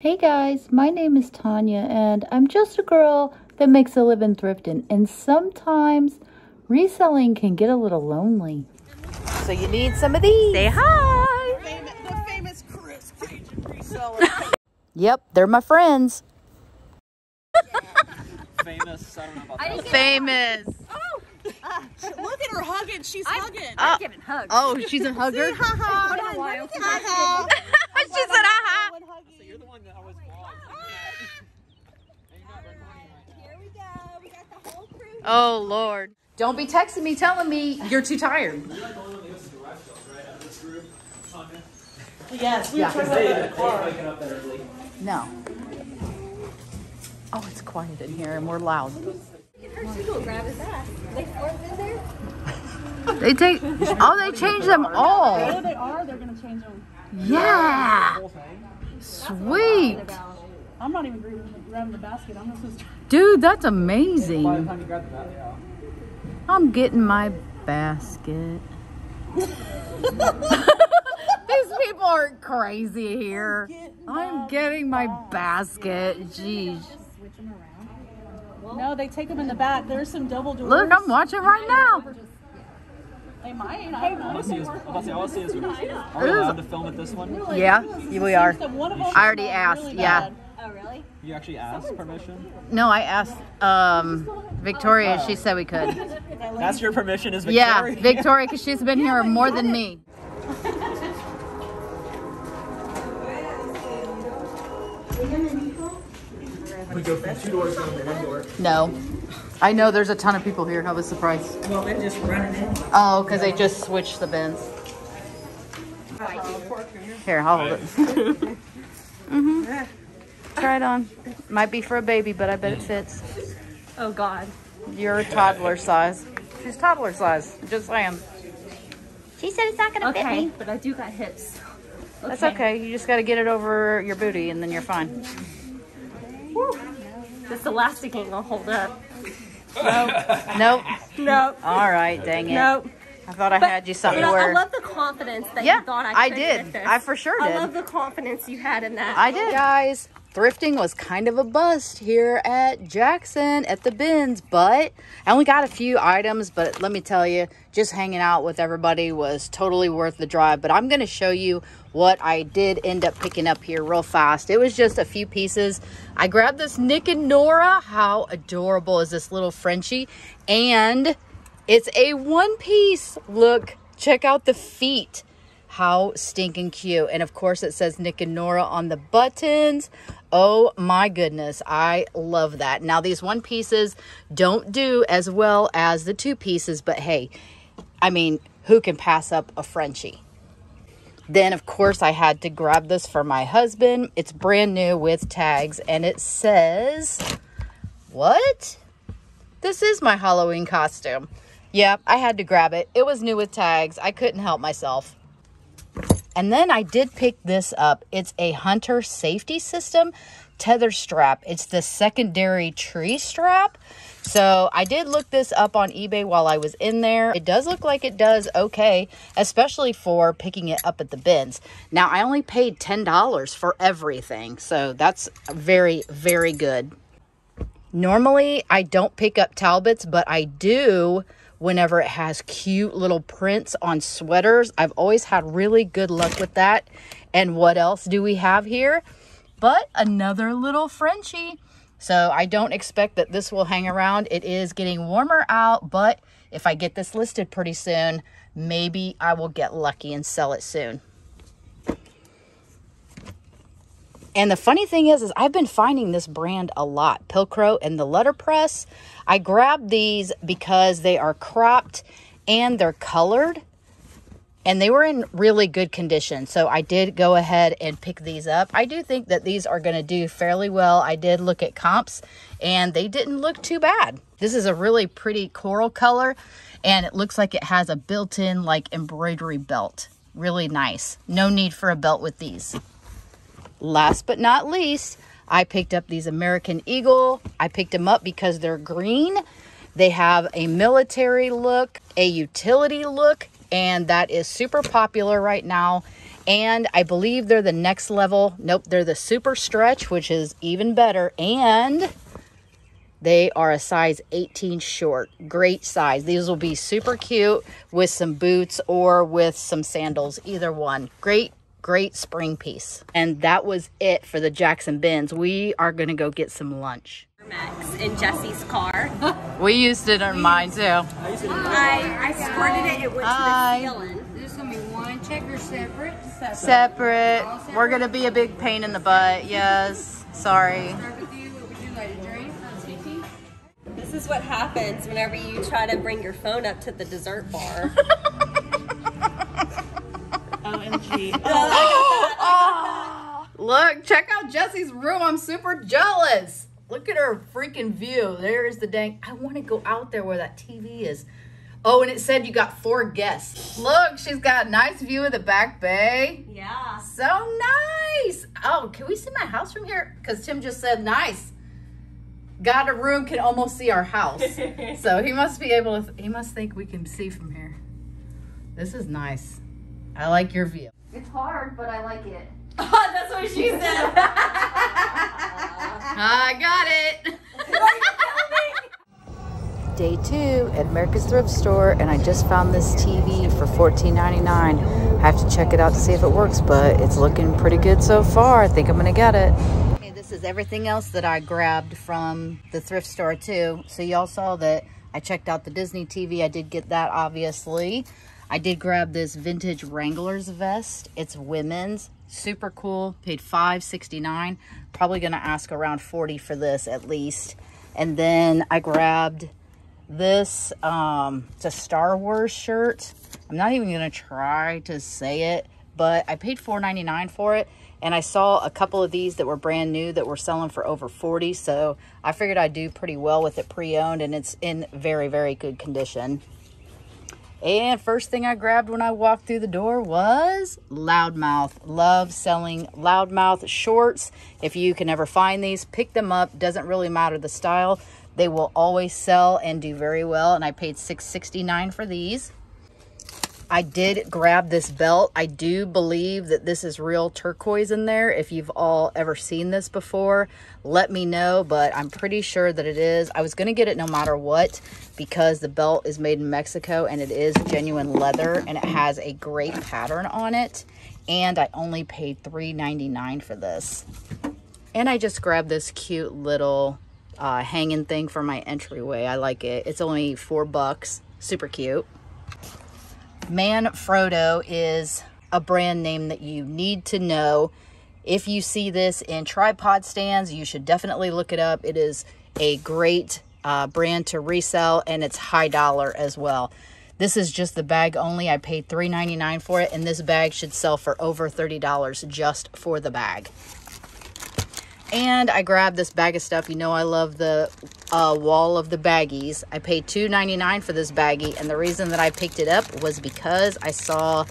Hey guys, my name is Tanya and I'm just a girl that makes a living thrifting and sometimes reselling can get a little lonely. So you need some of these. Say hi. Famous, the famous Chris Cajun reseller. Yep, they're my friends. famous. I don't know about that. Famous. Oh, Look at her hugging. She's hugging. Uh, giving hugs. oh, she's a hugger. Ha ha. Hold on, Lyle. Ha ha. she said, aha. One hugging. So you're the one that always vlogs. And you're not recording right. Here we go. We got the whole crew. Oh, Lord. Don't be texting me telling me you're too tired. Yes, we Yeah. were talking about the Waking up that early. No. Oh, it's quiet in here and we're loud. She go grab his ass. They formed in there. They take, oh, they change them all. Oh, they are. They're gonna change them. Yeah. Sweet. I'm not even grabbing the, basket. I'm just. Dude, that's amazing. time you grab the bat, yeah. I'm getting my basket. These people are crazy here. I'm getting my basket. Jeez. No, they take them in the back. There's some double doors. Look, I'm watching right now. They might. I don't I want to see. Is, I want to see. I want to see. Is, are we allowed to film at this one? Yeah, we are. So one of them I already asked, really yeah. Oh, really? You actually asked permission. No, I asked um, Victoria. She said we could. That's your permission, is Yeah, Victoria? Victoria, because she's been here more than me. We go from two doors down to one door. No. I know there's a ton of people here. I was surprised. Well, they're just running in. Oh, because they just switched the bins. Here, I'll hold it. mm-hmm. Try it on. Might be for a baby, but I bet it fits. Oh, God. You're a toddler size. She's toddler size. Just saying. She said it's not going to fit fit me. me. But I do got hips. That's okay. You just got to get it over your booty, and then you're fine. This elastic ain't going to hold up. Nope. Nope. All right, dang it. Nope. I thought I had you something You know, to I love the confidence that Yeah, you thought I I could did. fit this. I for sure did. I love the confidence you had in that. I did. Guys, thrifting was kind of a bust here at Jackson at the bins, but I only got a few items, but let me tell you, just hanging out with everybody was totally worth the drive. But I'm going to show you what I did end up picking up here real fast. It was just a few pieces. I grabbed this Nick and Nora. How adorable is this little Frenchie? And it's a one piece. Look, check out the feet. How stinking cute. And of course, it says Nick and Nora on the buttons. Oh my goodness. I love that. Now, these one pieces don't do as well as the two pieces, but hey, I mean, who can pass up a Frenchie? Then, of course, I had to grab this for my husband. It's brand new with tags, and it says, What? This is my Halloween costume. Yeah, I had to grab it. It was new with tags. I couldn't help myself. And then I did pick this up. It's a Hunter safety system tether strap. It's the secondary tree strap. So I did look this up on eBay while I was in there. It does look like it does okay, especially for picking it up at the bins. Now I only paid $10 for everything. So that's very, very good. Normally, I don't pick up Talbots, but I do whenever it has cute little prints on sweaters. I've always had really good luck with that. And what else do we have here? But another little Frenchie. So I don't expect that this will hang around. It is getting warmer out, but if I get this listed pretty soon, maybe I will get lucky and sell it soon. And the funny thing is, is I've been finding this brand a lot, Pilcro and the letterpress. I grabbed these because they are cropped and they're colored and they were in really good condition. So I did go ahead and pick these up. I do think that these are going to do fairly well. I did look at comps and they didn't look too bad. This is a really pretty coral color and it looks like it has a built-in like embroidery belt. Really nice. No need for a belt with these. Last but not least, I picked up these American Eagle. I picked them up because they're green. They have a military look, a utility look, and that is super popular right now. And I believe they're the next level. Nope, they're the super stretch, which is even better. And they are a size 18 short. Great size. These will be super cute with some boots or with some sandals, either one. Great, great spring piece. And that was it for the Jackson bins. We are going to go get some lunch. Max in Jesse's car. We used it in mine too. I, I squirted it, it went Hi. to the ceiling. There's gonna be one check or separate. Separate. We're going to be a big pain in the butt. Yes. Sorry. Start with you. What would you like? A drink? A sweet tea? This is what happens whenever you try to bring your phone up to the dessert bar. OMG. Oh, oh. Look, check out Jesse's room. I'm super jealous. Look at her freaking view. There is the dang. I want to go out there where that TV is. Oh, and it said you got four guests. Look, she's got a nice view of the back bay. yeah. So nice. Oh, can we see my house from here? Because Tim just said nice. Got a room, can almost see our house. so he must be able to, he must think we can see from here. This is nice. I like your view. It's hard, but I like it. That's what she said. I got it. Day two at America's Thrift Store, and I just found this TV for $14.99. I have to check it out to see if it works, but it's looking pretty good so far. I think I'm gonna get it. Okay, this is everything else that I grabbed from the thrift store too. So y'all saw that I checked out the Disney TV. I did get that, obviously. I did grab this vintage Wranglers vest. It's women's, super cool. Paid $5.69. Probably gonna ask around 40 for this at least. And then I grabbed this. Um, it's a Star Wars shirt. I'm not even gonna try to say it, but I paid $4.99 for it. And I saw a couple of these that were brand new that were selling for over 40. So I figured I'd do pretty well with it pre-owned and it's in very, very good condition. And first thing I grabbed when I walked through the door was Loudmouth. Love selling Loudmouth shorts. If you can ever find these, pick them up. Doesn't really matter the style. They will always sell and do very well. And I paid $6.69 for these. I did grab this belt. I do believe that this is real turquoise in there. If you've all ever seen this before, let me know, but I'm pretty sure that it is. I was going to get it no matter what because the belt is made in Mexico and it is genuine leather and it has a great pattern on it. And I only paid $3.99 for this. And I just grabbed this cute little uh, hanging thing for my entryway. I like it. It's only four bucks. Super cute. Manfrotto is a brand name that you need to know. If you see this in tripod stands, you should definitely look it up. It is a great uh, brand to resell and it's high dollar as well. This is just the bag only. I paid $3.99 for it and this bag should sell for over $30 just for the bag. And I grabbed this bag of stuff. You know I love the uh, wall of the baggies. I paid $2.99 for this baggie. And the reason that I picked it up was because I saw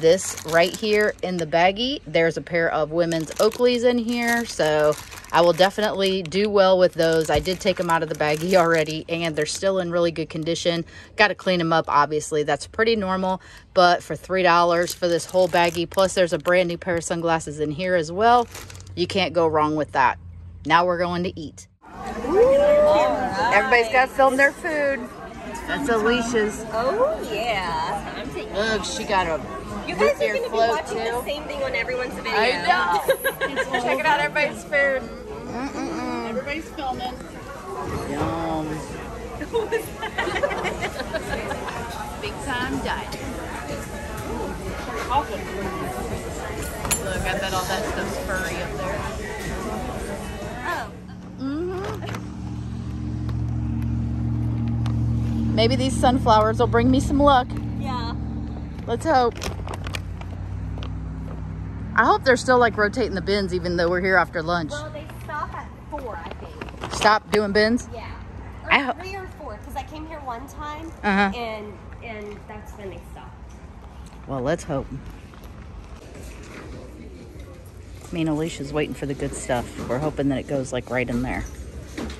this right here in the baggie. There's a pair of women's Oakleys in here. So I will definitely do well with those. I did take them out of the baggie already. And they're still in really good condition. Got to clean them up, obviously. That's pretty normal. But for $3 for this whole baggie. Plus there's a brand new pair of sunglasses in here as well. You can't go wrong with that. Now we're going to eat. Everybody's got to film their food. That's Alicia's. Oh yeah. I'm taking. Look, she got a You guys are gonna be watching too. the same thing on everyone's video. I know. Check it out, everybody's food. Everybody's filming. Yum. Big time diet. Look, I bet all that stuff's furry up there. Mm-hmm. Maybe these sunflowers will bring me some luck. Yeah. Let's hope. I hope they're still like rotating the bins even though we're here after lunch. Well, they stop at four, I think. Stop doing bins? Yeah. Or I three or four, because I came here one time, Uh-huh. and and that's when they stopped. Well, let's hope. Me and Alicia's waiting for the good stuff. We're hoping that it goes like right in there.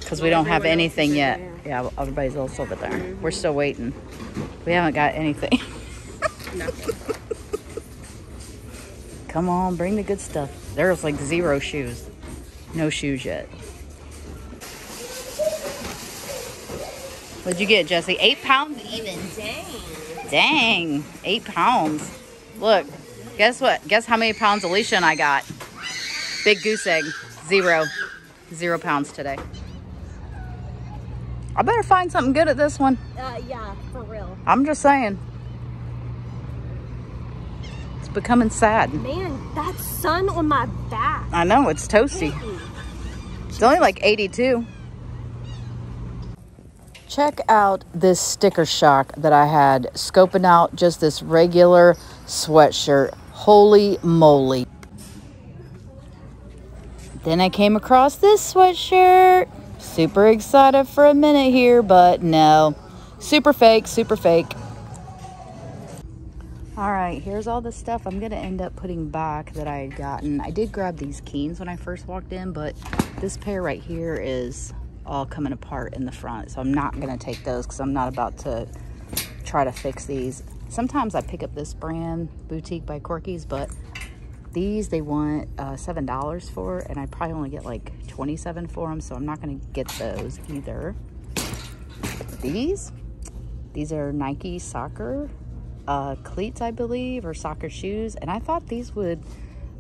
Because we don't have anything yet. Yeah, everybody's else over there. We're still waiting. We haven't got anything. Come on, bring the good stuff. There's like zero shoes. No shoes yet. What'd you get, Jesse? Eight pounds even. Dang. Dang, eight pounds. Look, guess what? Guess how many pounds Alicia and I got? Big goose egg, zero. Zero pounds today. I better find something good at this one. Uh, yeah, for real. I'm just saying. It's becoming sad. Man, that sun on my back. I know, it's toasty. It's only like 82. Check out this sticker shock that I had scoping out just this regular sweatshirt. Holy moly. Then I came across this sweatshirt. Super excited for a minute here, but no. Super fake, super fake. All right, here's all the stuff I'm gonna end up putting back that I had gotten. I did grab these Keens when I first walked in, but this pair right here is all coming apart in the front. So I'm not gonna take those because I'm not about to try to fix these. Sometimes I pick up this brand, Boutique by Corky's, but these they want uh, $7 for, and I probably only get like 27 for them, so I'm not gonna get those either. These, these are Nike soccer uh, cleats, I believe, or soccer shoes. And I thought these would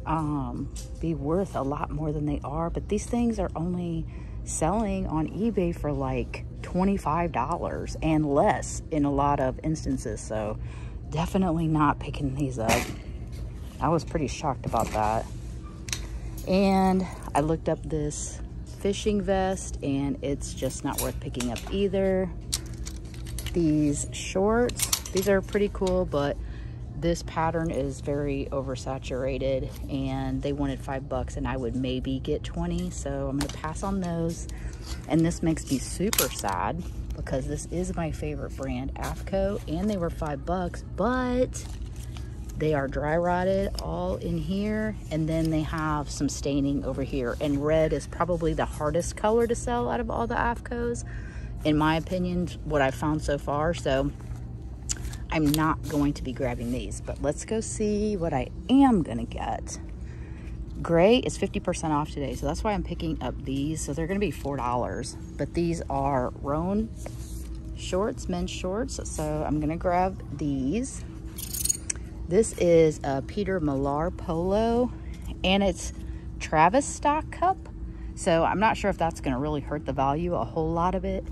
um, be worth a lot more than they are. But these things are only selling on eBay for like $25 and less in a lot of instances. So definitely not picking these up. I was pretty shocked about that. And I looked up this fishing vest and it's just not worth picking up either. These shorts these are pretty cool, but this pattern is very oversaturated and they wanted five bucks and I would maybe get 20. So I'm gonna pass on those. And this makes me super sad because this is my favorite brand, AFTCO, and they were five bucks, but they are dry rotted all in here. And then they have some staining over here. And red is probably the hardest color to sell out of all the AFTCOs, in my opinion, what I've found so far. So I'm not going to be grabbing these, but let's go see what I am going to get. Gray is 50% off today, so that's why I'm picking up these. So they're going to be $4, but these are Rhone shorts, men's shorts. So I'm going to grab these. This is a Peter Millar polo, and it's Travis stock cup. So I'm not sure if that's going to really hurt the value, a whole lot of it,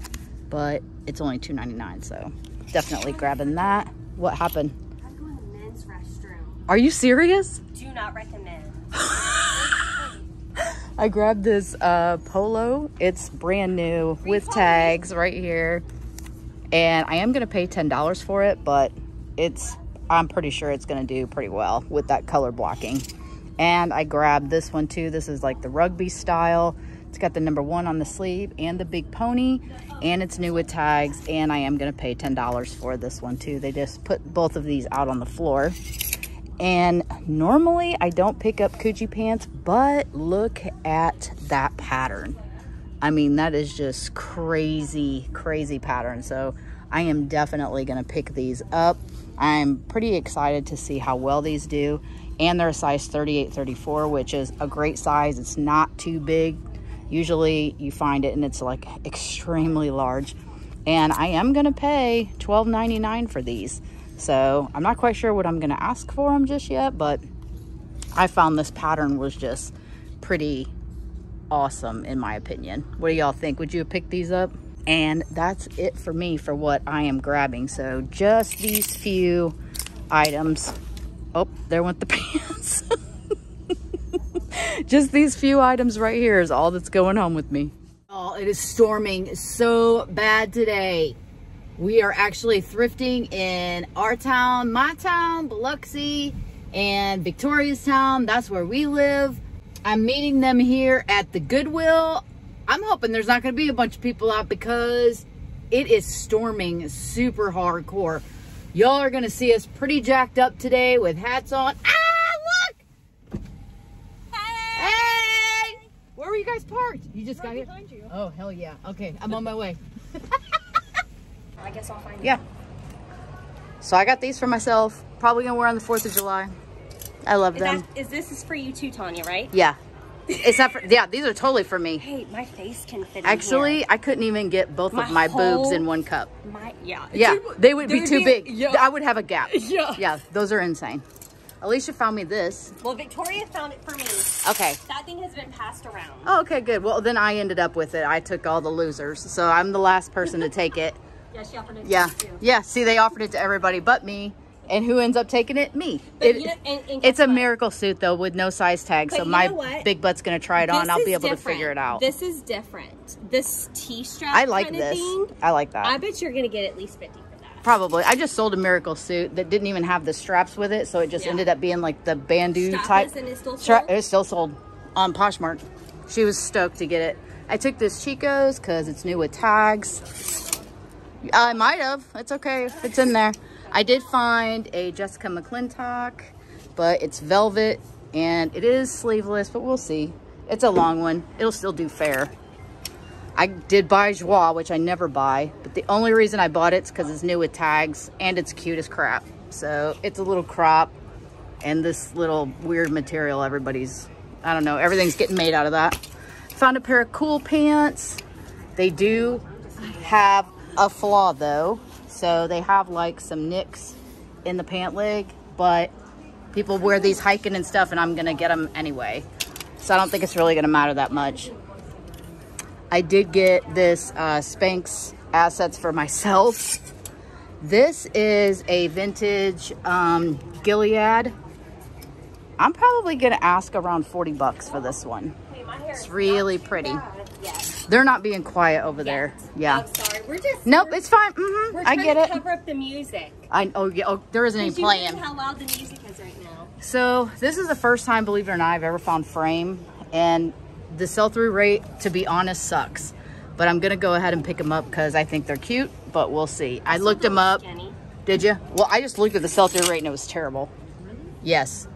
but it's only $2.99, so definitely grabbing that. What happened? I'm going to the men's restroom. Are you serious? Do not recommend. I grabbed this uh, polo. It's brand new with tags right here. And I am going to pay $10 for it, but it's I'm pretty sure it's going to do pretty well with that color blocking. And I grabbed this one too. This is like the rugby style. It's got the number one on the sleeve and the big pony and it's new with tags and I am going to pay $10 for this one too. They just put both of these out on the floor. And normally I don't pick up Coogi pants, but look at that pattern. I mean, that is just crazy, crazy pattern. So I am definitely going to pick these up. I'm pretty excited to see how well these do. And they're a size 38, 34, which is a great size. It's not too big. Usually you find it and it's like extremely large. And I am going to pay $12.99 for these. So I'm not quite sure what I'm going to ask for them just yet, but I found this pattern was just pretty awesome in my opinion. What do y'all think? Would you pick these up? And that's it for me for what I am grabbing. So just these few items. Oh, there went the pants. just these few items right here is all that's going home with me. Oh, it is storming so bad today. We are actually thrifting in our town, my town, Biloxi, and Victoria's town. That's where we live. I'm meeting them here at the Goodwill. I'm hoping there's not going to be a bunch of people out because it is storming super hardcore. Y'all are going to see us pretty jacked up today with hats on. Ah, look! Hey! Hey! Where were you guys parked? You just got here? you. Oh, hell yeah. Okay, I'm on my way. I guess I'll find Yeah. So I got these for myself. Probably gonna wear on the 4th of July. I love them. that, is this is for you too, Tanya, right? Yeah. It's not for, yeah, these are totally for me. Hey, my face can fit in Actually. I couldn't even get both My of my boobs in one cup. my yeah. Yeah, they would be would too be- big. yeah. I would have a gap. Yeah. Yeah, those are insane. Alicia found me this. Well, Victoria found it for me. Okay. That thing has been passed around. Oh, okay, good. Well, then I ended up with it. I took all the losers. So I'm the last person to take it. Yeah, she offered it to Yeah. Yeah. See, they offered it to everybody but me. And who ends up taking it? Me. It- you know, and, and it's a what? miracle suit though with no size tag. But so my big butt's gonna try it on. I'll be able to figure it out. This is different. This T-strap. I like this. Thing, I like that. I bet you're gonna get at least fifty for that. Probably. I just sold a miracle suit that didn't even have the straps with it, so it just Yeah. ended up being like the bandeau Strapless type. and it's still sold? It's still sold on Poshmark. She was stoked to get it. I took this Chico's because it's new with tags. I might have. It's okay it's in there. I did find a Jessica McClintock, but it's velvet and it is sleeveless, but we'll see. It's a long one. It'll still do fair. I did buy Joie, which I never buy, but the only reason I bought it's because it's new with tags and it's cute as crap. So it's a little crop and this little weird material everybody's, I don't know, everything's getting made out of that. Found a pair of cool pants. They do have a flaw though. So they have like some nicks in the pant leg, but people wear these hiking and stuff and I'm gonna get them anyway. So I don't think it's really gonna matter that much. I did get this uh, Spanx assets for myself. This is a vintage um, Gilead. I'm probably gonna ask around 40 bucks for this one. It's really pretty. They're not being quiet over there. Yeah. We're just. Nope, We're, it's fine. hmm we're I get to it. cover up the music. I oh yeah. Oh, there isn't any you playing. how loud the music is right now. So this is the first time, believe it or not, I've ever found frame, and the sell-through rate, to be honest, sucks. But I'm gonna go ahead and pick them up because I think they're cute. But we'll see. I looked them up. Jenny. Did you? Well, I just looked at the sell-through rate and it was terrible. Really? Yes.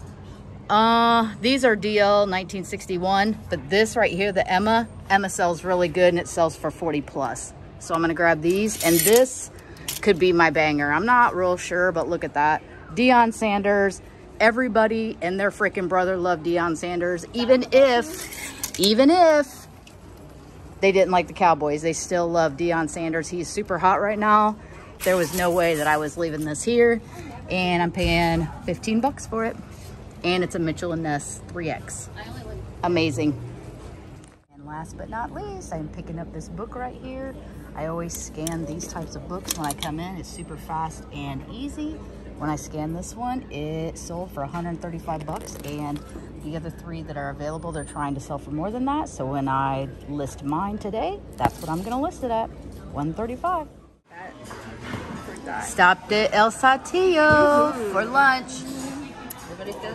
Uh, these are DL 1961, but this right here, the Emma, Emma sells really good and it sells for 40 plus. So I'm gonna grab these and this could be my banger. I'm not real sure, but look at that. Deion Sanders, everybody and their freaking brother love Deion Sanders, even if, even if they didn't like the Cowboys. They still love Deion Sanders. He's super hot right now. There was no way that I was leaving this here. And I'm paying 15 bucks for it. And it's a Mitchell & Ness 3X. Amazing. Last but not least, I'm picking up this book right here. I always scan these types of books when I come in. It's super fast and easy. When I scan this one, it sold for 135 bucks and the other three that are available, they're trying to sell for more than that. So when I list mine today, that's what I'm gonna list it at, 135. Stopped at El Satillo for lunch.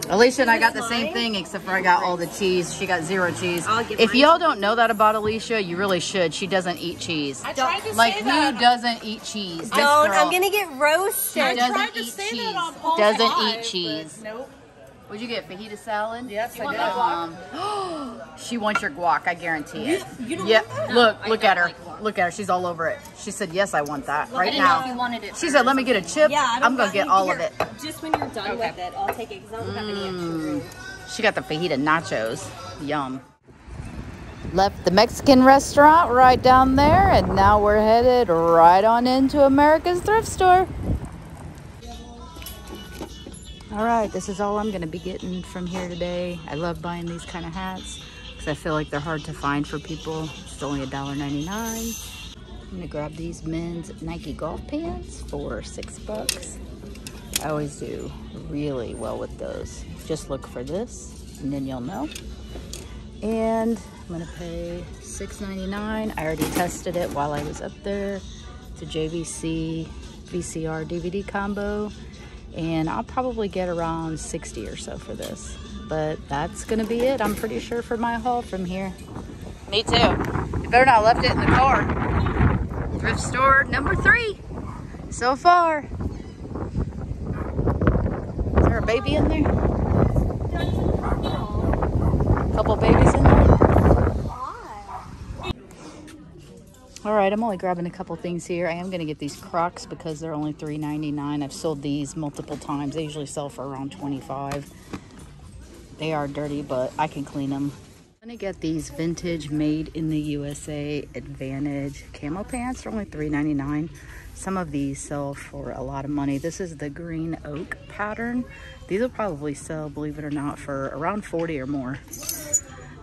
Alicia and I got the same thing, except for I got all the cheese. She got zero cheese. If y'all don't know that about Alicia, you really should. She doesn't eat cheese. I tried to Like say who that. doesn't eat cheese? This Don't. girl I'm gonna get roasted. I doesn't tried to eat say cheese. that on Paul's Doesn't Live, eat cheese. Nope. What'd you get? Fajita salad? Yes, I did. Um, she wants your guac. I guarantee it. you don't yeah. want that? Look, look at her. Look at her. She's all over it. She said, "Yes, I want that right didn't know now." if you wanted it She said, "Let me get a chip. Yeah, I I'm gonna get all of it." Just when you're done with it, I'll take it because I don't have any extra. She got the fajita nachos. Yum. Left the Mexican restaurant right down there, and now we're headed right on into America's thrift store. All right, this is all I'm to be getting from here today. I love buying these kind of hats because I feel like they're hard to find for people. It's only $1.99. I'm to grab these men's Nike golf pants for six bucks. I always do really well with those. Just look for this and then you'll know. And I'm gonna pay $6.99. I already tested it while I was up there. It's a JVC VCR DVD combo. And I'll probably get around 60 or so for this. But that's gonna be it, I'm pretty sure, for my haul from here. Me too. You better not left it in the car. Thrift store number three so far. Is there a baby in there? A Couple babies in there? All right, I'm only grabbing a couple things here. I am gonna get these Crocs because they're only $3.99. I've sold these multiple times. They usually sell for around 25. They are dirty, but I can clean them. I'm gonna get these vintage made in the USA Advantage camo pants. They're only $3.99. Some of these sell for a lot of money. This is the green oak pattern. These will probably sell, believe it or not, for around 40 or more.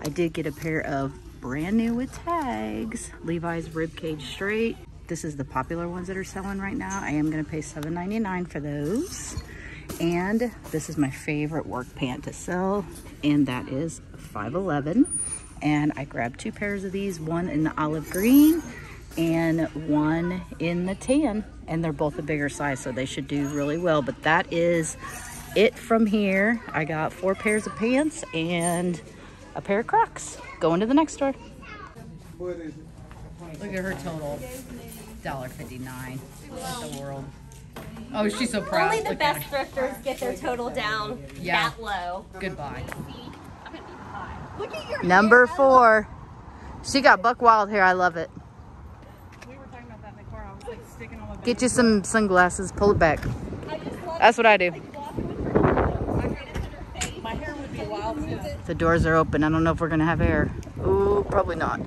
I did get a pair of brand new with tags. Levi's Ribcage Straight. This is the popular ones that are selling right now. I am gonna pay $7.99 for those. And this is my favorite work pant to sell, and that is 511. And I grabbed two pairs of these, one in the olive green and one in the tan. And they're both a bigger size, so they should do really well. But that is it from here. I got four pairs of pants and a pair of Crocs. Going to the next store. Look at her total. $1.59. What the world? Oh, she's so proud. Only the Look best thrifters get their total down Yeah. that low. Goodbye. Look at your Number four. She got buck wild hair. I love it. We were talking about that in the car. I was like sticking all my Get you some sunglasses. Pull it back. I just love That's what I do. walking with her. My hand is in her face. My hair would be wild too. The doors are open. I don't know if we're gonna have air. Ooh, probably not.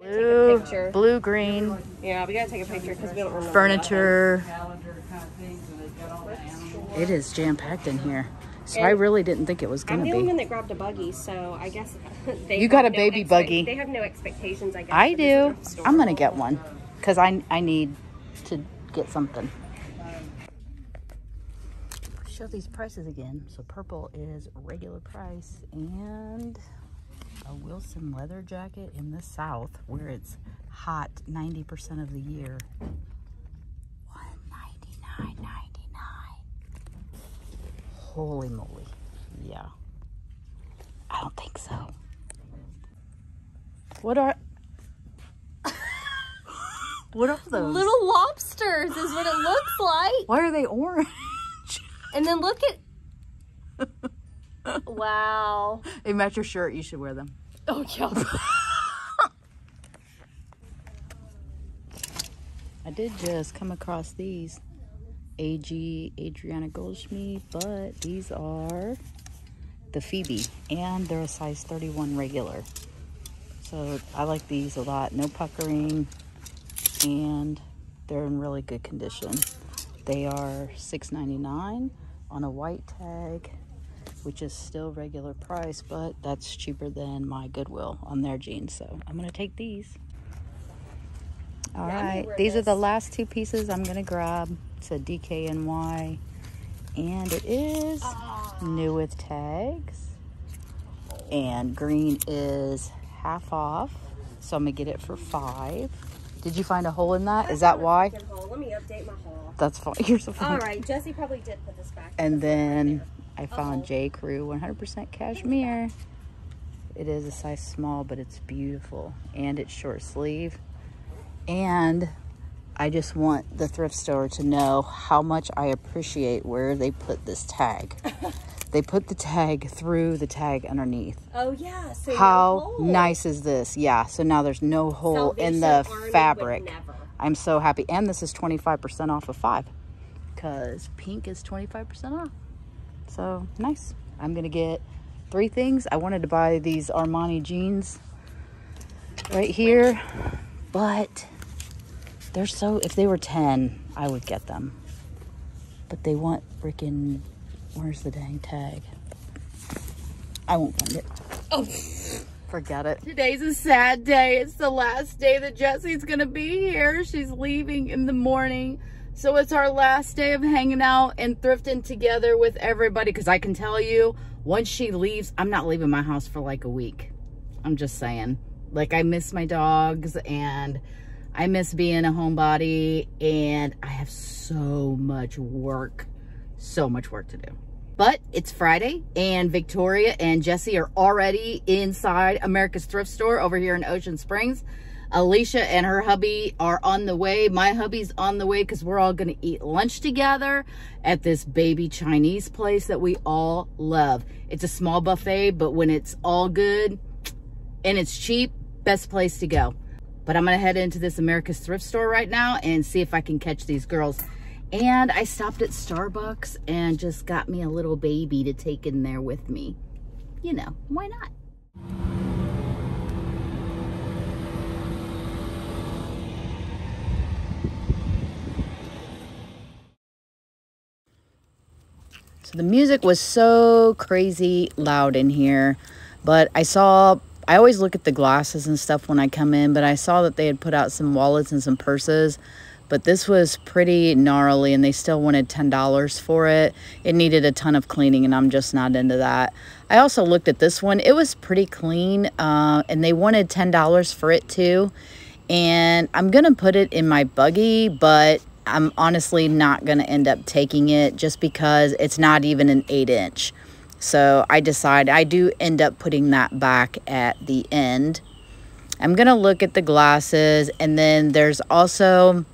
Blue, picture. blue, green, Yeah, we gotta take a picture because we don't remember. furniture. It is jam packed in here. So I really didn't think it was gonna be. I'm gonna the only one be. that grabbed a buggy, so I guess they You got a no baby expect- buggy. They have no expectations, I guess. I do. I'm gonna get one because I I need to get something. Show these prices again. So purple is regular price and a Wilson leather jacket in the south where it's hot 90% of the year. $199.99. Holy moly. Yeah. I don't think so. What are What are those? Little lobsters is what it looks like. Why are they orange? And then look at. wow. They match your shirt. You should wear them. Oh yeah. I did just come across these AG Adriano Goldschmied, but these are the Phoebe, and they're a size 31 regular. So I like these a lot. No puckering, and they're in really good condition. They are $6.99 on a white tag, which is still regular price, but that's cheaper than my Goodwill on their jeans. So I'm gonna take these. All right, these are the last two pieces I'm gonna grab. It's a DKNY, and it is new with tags. And green is half off, so I'm gonna get it for five. Did you find a hole in that? Is that why? Let me update my haul. That's fine. You're so fine. All right, Jesse probably did put this back. And then I found J. Crew 100% cashmere. It is a size small, but it's beautiful. And it's short sleeve. And I just want the thrift store to know how much I appreciate where they put this tag. they put the tag through the tag underneath. Oh yeah. So How nice is this? Yeah, so now there's no hole in the Army fabric. I'm so happy. And this is 25% off of five because pink is 25% off. So nice. I'm going to get three things. I wanted to buy these Armani jeans right here, but they're so, if they were 10, I would get them. But they want freaking, where's the dang tag? I won't find it. Oh. Forget it. Today's a sad day. It's the last day that Jessie's gonna be here. She's leaving in the morning. So it's our last day of hanging out and thrifting together with everybody. Cause I can tell you, once she leaves, I'm not leaving my house for like a week. I'm just saying. Like I miss my dogs and I miss being a homebody and I have so much work, so much work to do. But it's Friday and Victoria and Jesse are already inside America's Thrift Store over here in Ocean Springs. Alicia and her hubby are on the way. My hubby's on the way because we're all going to eat lunch together at this baby Chinese place that we all love. It's a small buffet, but when it's all good and it's cheap, best place to go. But I'm going to head into this America's Thrift Store right now and see if I can catch these girls. And I stopped at Starbucks and just got me a little baby to take in there with me. you know, why not? So the music was so crazy loud in here, but I saw I always look at the glasses and stuff when I come in, but I saw that they had put out some wallets and some purses, but this was pretty gnarly and they still wanted $10 for it. It needed a ton of cleaning and I'm just not into that. I also looked at this one. It was pretty clean uh, and they wanted $10 for it too. And I'm going to put it in my buggy, but I'm honestly not going to end up taking it just because it's not even an 8 inch. So I decide I do end up putting that back at the end. I'm going to look at the glasses and then there's also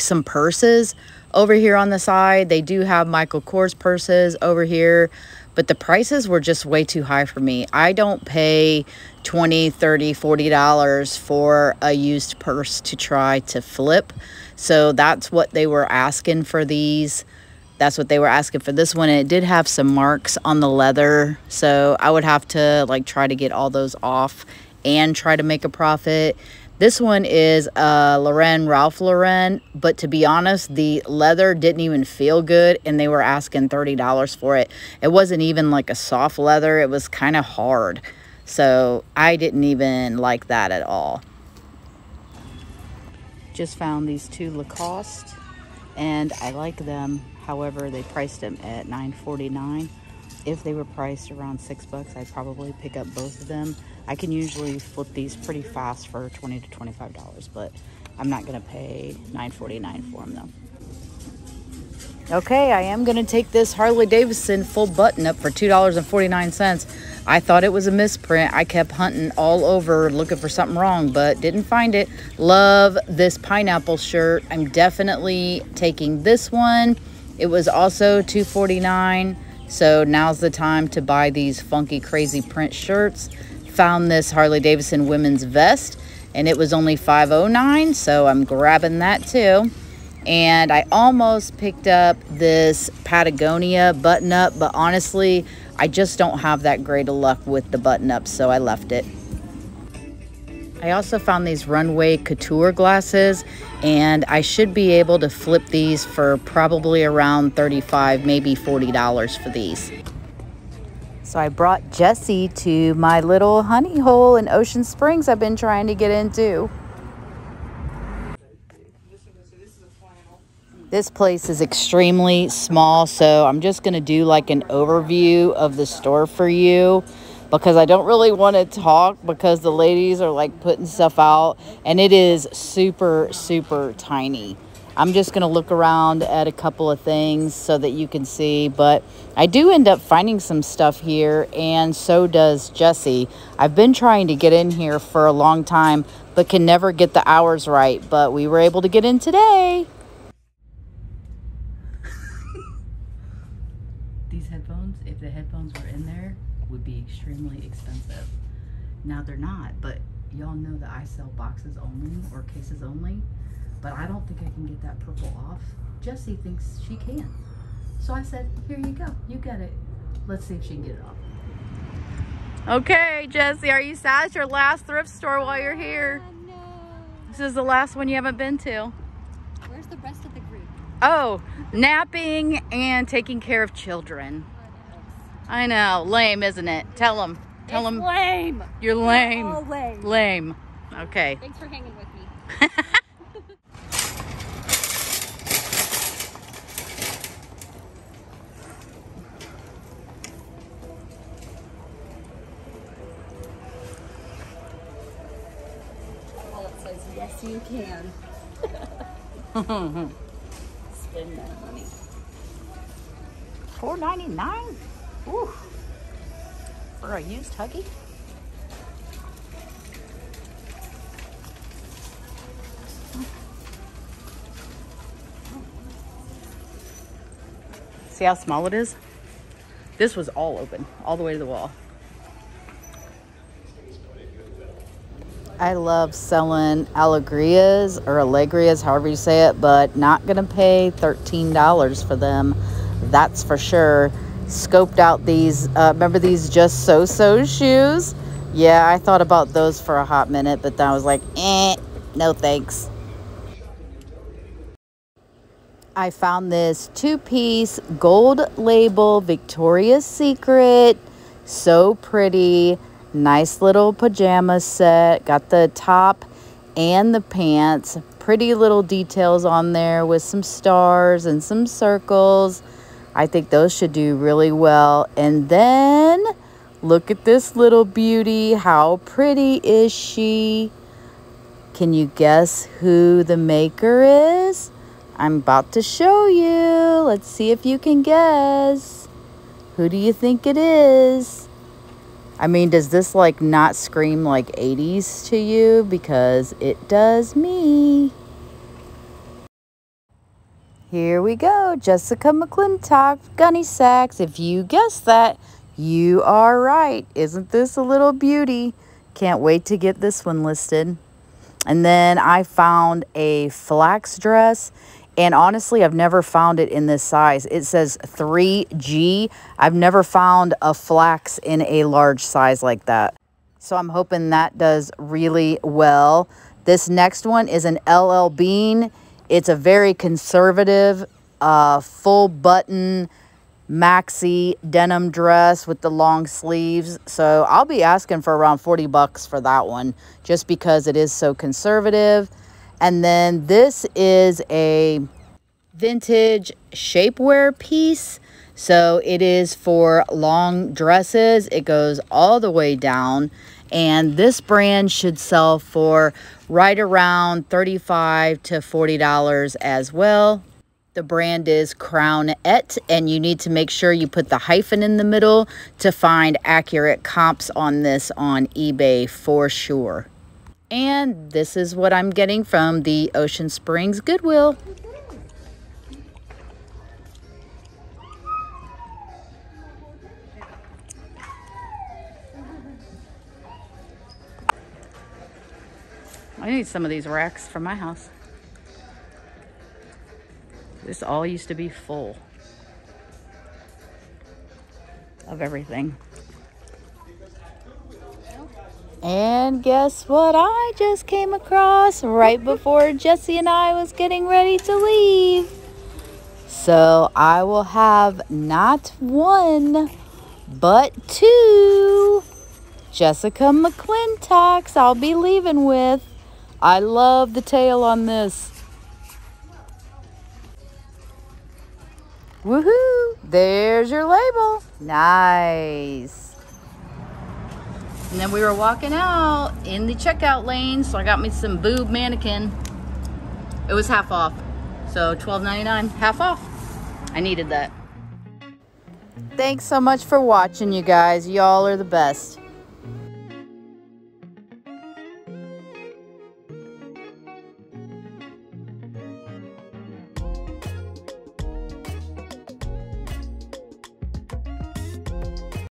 some purses over here on the side. They do have Michael Kors purses over here, but the prices were just way too high for me. I don't pay 20, 30, 40 dollars for a used purse to try to flip. So that's what they were asking for these. That's what they were asking for this one. And it did have some marks on the leather. So I would have to like try to get all those off and try to make a profit. This one is uh, Lauren, Ralph Lauren, but to be honest, the leather didn't even feel good and they were asking $30 for it. It wasn't even like a soft leather, it was kind of hard. So I didn't even like that at all. Just found these two Lacoste and I like them. However, they priced them at $9.49. If they were priced around six bucks, I'd probably pick up both of them. I can usually flip these pretty fast for 20 to $25, but I'm not gonna pay $9.49 for them though. Okay, I am to take this Harley Davidson full button up for $2.49. I thought it was a misprint. I kept hunting all over looking for something wrong, but didn't find it. Love this pineapple shirt. I'm definitely taking this one. It was also $2.49, so now's the time to buy these funky, crazy print shirts. Found this Harley Davidson women's vest, and it was only $5.09, so I'm grabbing that too and I almost picked up this Patagonia button up, but honestly, I just don't have that great of luck with the button up, so I left it. I also found these runway couture glasses and I should be able to flip these for probably around 35 maybe $40 for these. So I brought Jesse to my little honey hole in Ocean Springs I've been trying to get into. This place is extremely small, so I'm just going to do like an overview of the store for you because I don't really want to talk because the ladies are like putting stuff out and it is super, super tiny. I'm just going to look around at a couple of things so that you can see, but I do end up finding some stuff here and so does Jesse. I've been trying to get in here for a long time, but can never get the hours right, but we were able to get in today. These headphones, if the headphones were in there, would be extremely expensive. Now they're not, but y'all know that I sell boxes only or cases only, but I don't think I can get that purple off. Jessie thinks she can. So I said, here you go, you get it. Let's see if she can get it off. Okay, Jessie, are you sad it's your last thrift store while you're here? Uh, no. This is the last one you haven't been to. Where's the rest of the group? Oh, napping and taking care of children. I know. Lame, isn't it? Tell them. Tell it's them. lame. You're lame. All lame. Lame. Okay. Thanks for hanging with me. says, yes, you can. Spend that money. Four ninety nine. Ooh. For a used Huggy? See how small it is? This was all open, all the way to the wall. I love selling Alegrias or Allegrias, however you say it, but not going to pay $13 for them. That's for sure. scoped out these, uh, remember these Just So So shoes? Yeah, I thought about those for a hot minute, but then I was like, eh, no thanks. I found this two-piece gold label Victoria's Secret. So pretty. Nice little pajama set. Got the top and the pants. Pretty little details on there with some stars and some circles. I think those should do really well. And then look at this little beauty. How pretty is she? Can you guess who the maker is? I'm about to show you. Let's see if you can guess. Who do you think it is? I mean, does this like not scream like 80s to you? Because it does me. Here we go. Jessica McClintock, Gunne Sax. If you guessed that, you are right. Isn't this a little beauty? Can't wait to get this one listed. And then I found a flax dress and honestly, I've never found it in this size. It says 3G. I've never found a flax in a large size like that. So I'm hoping that does really well. This next one is an LL Bean. It's a very conservative, uh, full button, maxi denim dress with the long sleeves. So I'll be asking for around 40 bucks for that one just because it is so conservative. And then this is a vintage shapewear piece. So it is for long dresses. It goes all the way down. And this brand should sell for right around 35 to $40 as well. The brand is Crownette, and you need to make sure you put the hyphen in the middle to find accurate comps on this on eBay for sure. And this is what I'm getting from the Ocean Springs Goodwill. I need some of these racks for my house. This all used to be full of everything. And guess what I just came across right before Jesse and I was getting ready to leave. So I will have not one, but two Jessica McClintocks I'll be leaving with. I love the tail on this. Woohoo! There's your label. Nice. And then we were walking out in the checkout lane, so I got me some boob mannequin. It was half off. So $12.99, half off. I needed that. Thanks so much for watching, you guys. Y'all are the best.